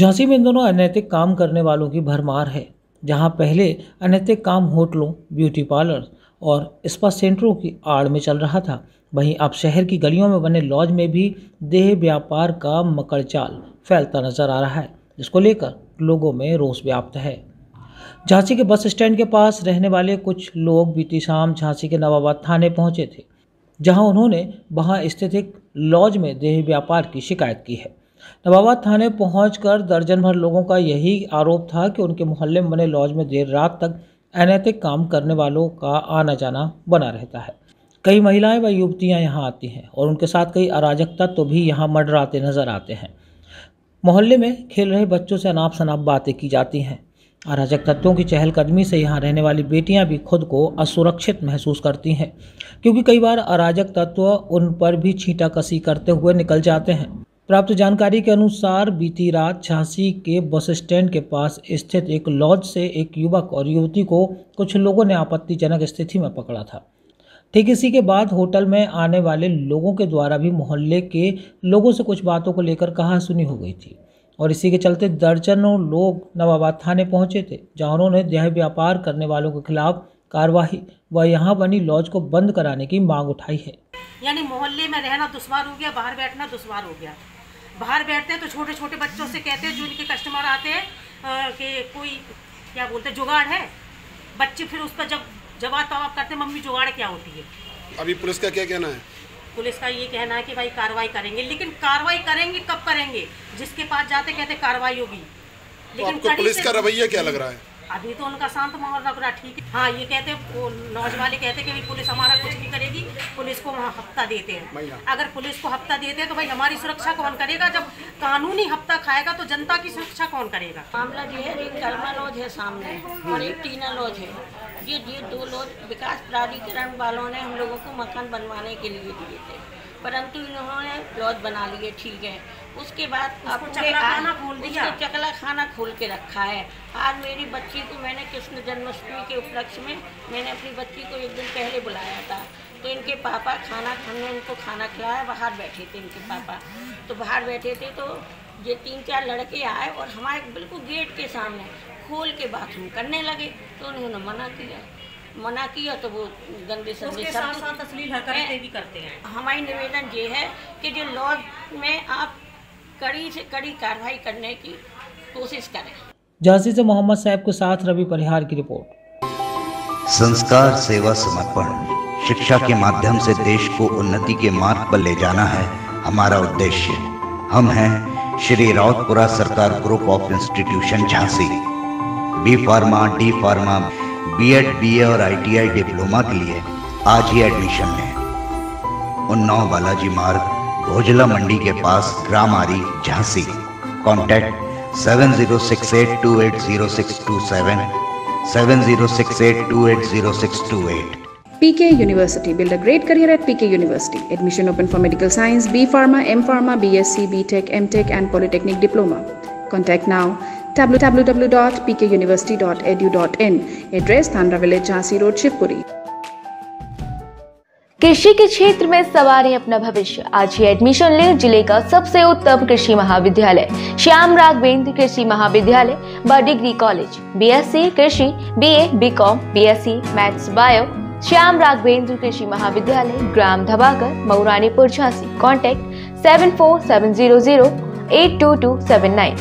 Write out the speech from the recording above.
झांसी में दोनों अनैतिक काम करने वालों की भरमार है, जहाँ पहले अनैतिक काम होटलों, ब्यूटी पार्लर और स्पा सेंटरों की आड़ में चल रहा था। वहीं अब शहर की गलियों में बने लॉज में भी देह व्यापार का मकड़चाल फैलता नज़र आ रहा है, जिसको लेकर लोगों में रोष व्याप्त है। झांसी के बस स्टैंड के पास रहने वाले कुछ लोग बीती शाम झांसी के नवाबाद थाने पहुँचे थे, जहाँ उन्होंने वहाँ स्थित एक लॉज में देह व्यापार की शिकायत की है। नवाबाद थाने पहुंचकर दर्जन भर लोगों का यही आरोप था कि उनके मोहल्ले में बने लॉज में देर रात तक अनैतिक काम करने वालों का आना जाना बना रहता है। कई महिलाएँ व युवतियाँ यहाँ आती हैं और उनके साथ कई अराजक तत्व तो भी यहाँ मंडराते नज़र आते हैं। मोहल्ले में खेल रहे बच्चों से अनाप शनाप बातें की जाती हैं। अराजक तत्वों की चहलकदमी से यहाँ रहने वाली बेटियाँ भी खुद को असुरक्षित महसूस करती हैं, क्योंकि कई बार अराजक तत्व उन पर भी छींटा कसी करते हुए निकल जाते हैं। प्राप्त जानकारी के अनुसार बीती रात झांसी के बस स्टैंड के पास स्थित एक लॉज से एक युवक और युवती को कुछ लोगों ने आपत्तिजनक स्थिति में पकड़ा था। ठीक इसी के बाद होटल में आने वाले लोगों के द्वारा भी मोहल्ले के लोगों से कुछ बातों को लेकर कहा सुनी हो गई थी और इसी के चलते दर्जनों लोग नवाबाद थाने पहुँचे थे, जहाँ उन्होंने देह व्यापार करने वालों के खिलाफ कार्रवाई व यहाँ बनी लॉज को बंद कराने की मांग उठाई है। यानी मोहल्ले में रहना दुश्वार हो गया, बाहर बैठना दुश्वार हो गया। बाहर बैठते हैं तो छोटे छोटे बच्चों से कहते हैं जो इनके कस्टमर आते हैं कि कोई क्या बोलते हैं जुगाड़ है? बच्चे फिर उस पर जब जवाब तवाब करते हैं मम्मी जुगाड़ क्या होती है? अभी पुलिस का क्या कहना है? पुलिस का ये कहना है कि भाई कार्रवाई करेंगे लेकिन कार्रवाई करेंगे कब करेंगे? जिसके पास जाते कहते कार्रवाई होगी। लेकिन तो पुलिस का रवैया क्या लग रहा है? अभी तो उनका शांत माहौल लग रहा ठीक है। हाँ ये कहते लॉज वाले कहते कि पुलिस हमारा कुछ नहीं करेगी पुलिस को वहाँ हफ़्ता देते हैं। अगर पुलिस को हफ़्ता देते हैं तो भाई हमारी सुरक्षा कौन करेगा? जब कानूनी हफ़्ता खाएगा तो जनता की सुरक्षा कौन करेगा? मामला ये है एक कलमा लॉज है सामने और एक टीना लॉज है। ये ये दो लॉज विकास प्राधिकरण वालों ने हम लोगों को मकान बनवाने के लिए दिए थे। परंतु इन्होंने लॉज बना लिए ठीक है। उसके बाद चकला खाना खोल दिया चकला खाना खोल के रखा है। आज मेरी बच्ची को मैंने कृष्ण जन्माष्टमी के उपलक्ष्य में मैंने अपनी बच्ची को एक दिन पहले बुलाया था। तो इनके पापा खाना खाने उनको खाना खिलाया बाहर बैठे थे इनके पापा। तो बाहर बैठे थे तो ये तीन चार लड़के आए और हमारे बिल्कुल गेट के सामने खोल के बाथरूम करने लगे। तो उन्होंने मना किया। मना किया तो वो गंदे संदे सब भी करते हैं। हमारी निवेदन ये है कि जो लॉज में आप कड़ी से कड़ी कार्रवाई करने की कोशिश करें। झांसी से मोहम्मद साहब के साथ रवि परिहार की रिपोर्ट। संस्कार सेवा समर्पण शिक्षा के माध्यम से देश को उन्नति के मार्ग पर ले जाना है हमारा उद्देश्य। हम हैं Shri Rawatpura Sarkar group of institution Jhansi. B pharma D pharma B Ed B A और आईटीआई डिप्लोमा के लिए आज ही एडमिशन लें। उन्नाव बालाजी मार्ग भोजला मंडी के पास ग्राम Aari Jhansi contact seven zero six eight two eight zero six two seven seven zero six eight two eight zero six two eight PK University. Build a great career at PK University. Admission open for medical science, B Pharma, M Pharma, BSc, BTech, MTech, and Polytechnic Diploma. Contact now www.pkuniversity.edu.in. Address Thandra Village, Jhansi Road, Shivpuri. कृषि के क्षेत्र में सवारें अपना भविष्य। आज ही admission ले ज़िले का सबसे उत्तम कृषि महाविद्यालय श्याम राघवेंद्र कृषि महाविद्यालय व डिग्री कॉलेज बीएससी कृषि BA, BCom, BSc, maths bio Shyam Raghvendra कृषि महाविद्यालय ग्राम Dhabakar Mauranipur Jhansi contact seven four seven zero zero eight two two seven nine